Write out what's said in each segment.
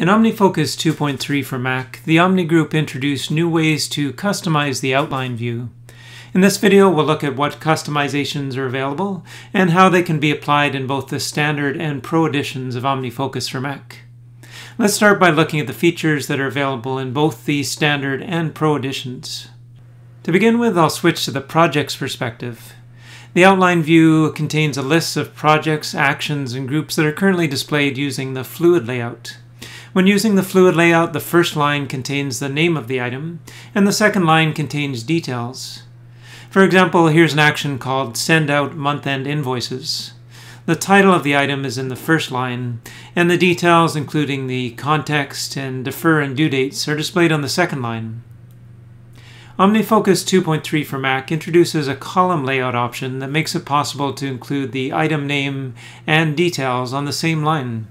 In OmniFocus 2.3 for Mac, the Omni Group introduced new ways to customize the outline view. In this video, we'll look at what customizations are available and how they can be applied in both the standard and pro editions of OmniFocus for Mac. Let's start by looking at the features that are available in both the standard and pro editions. To begin with, I'll switch to the projects perspective. The outline view contains a list of projects, actions, and groups that are currently displayed using the fluid layout. When using the fluid layout, the first line contains the name of the item, and the second line contains details. For example, here's an action called Send Out Month-End Invoices. The title of the item is in the first line, and the details, including the context and defer and due dates, are displayed on the second line. OmniFocus 2.3 for Mac introduces a column layout option that makes it possible to include the item name and details on the same line.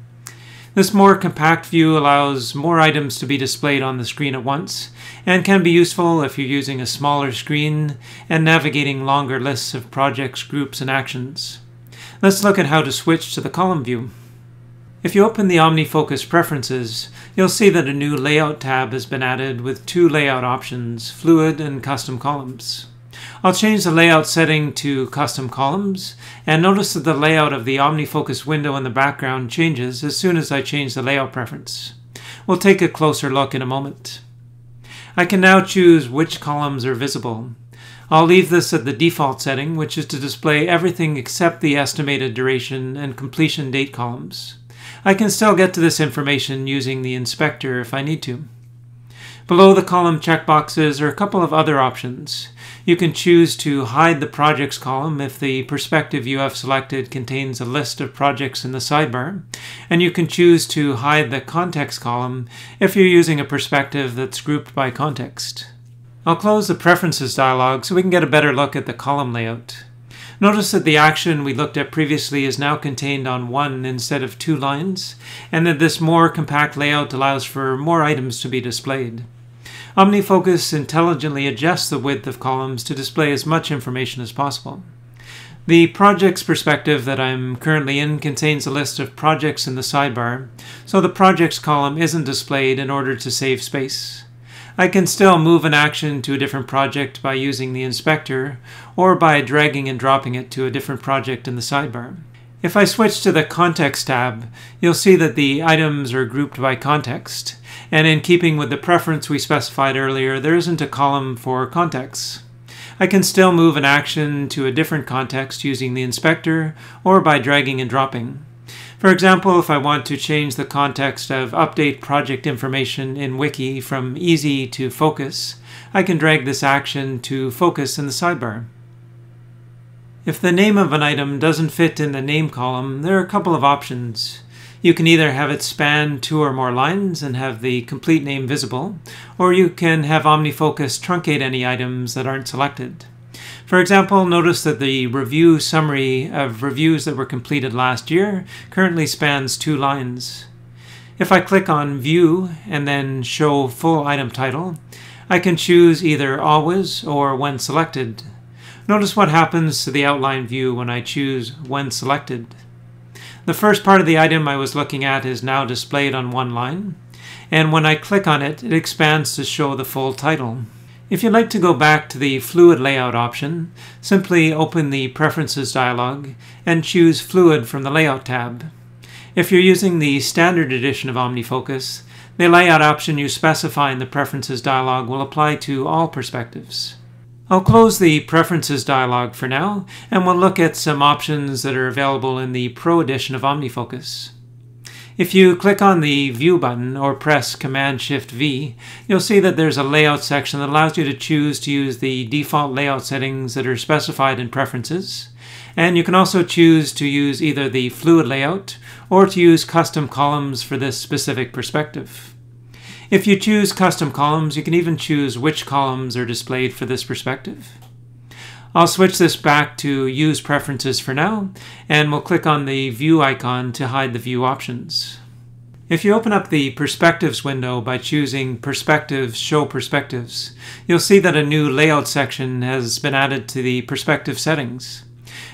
This more compact view allows more items to be displayed on the screen at once, and can be useful if you're using a smaller screen and navigating longer lists of projects, groups, and actions. Let's look at how to switch to the column view. If you open the OmniFocus preferences, you'll see that a new Layout tab has been added with two layout options, Fluid and Custom Columns. I'll change the layout setting to custom columns and notice that the layout of the OmniFocus window in the background changes as soon as I change the layout preference. We'll take a closer look in a moment. I can now choose which columns are visible. I'll leave this at the default setting, which is to display everything except the estimated duration and completion date columns. I can still get to this information using the inspector if I need to. Below the column checkboxes are a couple of other options. You can choose to hide the projects column if the perspective you have selected contains a list of projects in the sidebar, and you can choose to hide the context column if you're using a perspective that's grouped by context. I'll close the Preferences dialog so we can get a better look at the column layout. Notice that the action we looked at previously is now contained on one instead of two lines, and that this more compact layout allows for more items to be displayed. OmniFocus intelligently adjusts the width of columns to display as much information as possible. The projects perspective that I'm currently in contains a list of projects in the sidebar, so the projects column isn't displayed in order to save space. I can still move an action to a different project by using the inspector, or by dragging and dropping it to a different project in the sidebar. If I switch to the Context tab, you'll see that the items are grouped by context, and in keeping with the preference we specified earlier, there isn't a column for context. I can still move an action to a different context using the inspector or by dragging and dropping. For example, if I want to change the context of update project information in Wiki from easy to focus, I can drag this action to focus in the sidebar. If the name of an item doesn't fit in the name column, there are a couple of options. You can either have it span two or more lines and have the complete name visible, or you can have OmniFocus truncate any items that aren't selected. For example, notice that the review summary of reviews that were completed last year currently spans two lines. If I click on View and then Show Full Item Title, I can choose either Always or When Selected. Notice what happens to the outline view when I choose When Selected. The first part of the item I was looking at is now displayed on one line, and when I click on it, it expands to show the full title. If you'd like to go back to the Fluid Layout option, simply open the Preferences dialog and choose Fluid from the Layout tab. If you're using the Standard edition of OmniFocus, the layout option you specify in the Preferences dialog will apply to all perspectives. I'll close the Preferences dialog for now, and we'll look at some options that are available in the Pro edition of OmniFocus. If you click on the View button or press Command-Shift-V, you'll see that there's a Layout section that allows you to choose to use the default layout settings that are specified in Preferences. And you can also choose to use either the Fluid layout or to use custom columns for this specific perspective. If you choose custom columns, you can even choose which columns are displayed for this perspective. I'll switch this back to Use Preferences for now, and we'll click on the View icon to hide the view options. If you open up the Perspectives window by choosing Perspectives Show Perspectives, you'll see that a new Layout section has been added to the perspective settings.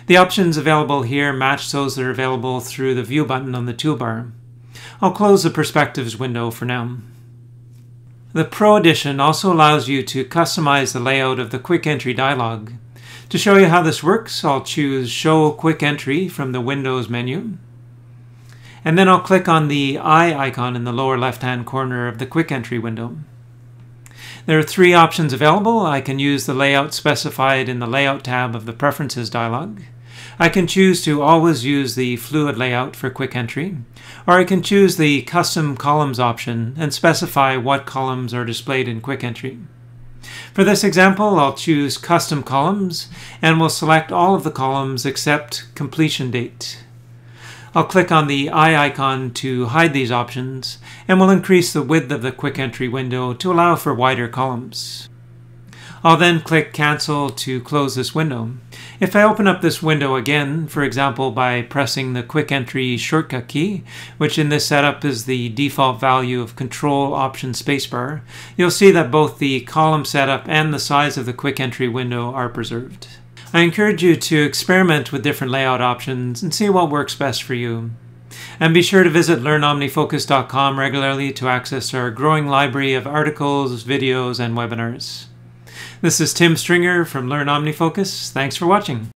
The options available here match those that are available through the View button on the toolbar. I'll close the perspectives window for now. The Pro Edition also allows you to customize the layout of the quick entry dialog. To show you how this works, I'll choose Show Quick Entry from the Windows menu. And then I'll click on the eye icon in the lower left-hand corner of the Quick Entry window. There are three options available. I can use the layout specified in the Layout tab of the Preferences dialog. I can choose to always use the fluid layout for quick entry, or I can choose the custom columns option and specify what columns are displayed in quick entry. For this example, I'll choose custom columns and will select all of the columns except completion date. I'll click on the eye icon to hide these options and we'll increase the width of the quick entry window to allow for wider columns. I'll then click cancel to close this window. If I open up this window again, for example by pressing the quick entry shortcut key, which in this setup is the default value of control option spacebar, you'll see that both the column setup and the size of the quick entry window are preserved. I encourage you to experiment with different layout options and see what works best for you. And be sure to visit learnomnifocus.com regularly to access our growing library of articles, videos, and webinars. This is Tim Stringer from Learn OmniFocus. Thanks for watching.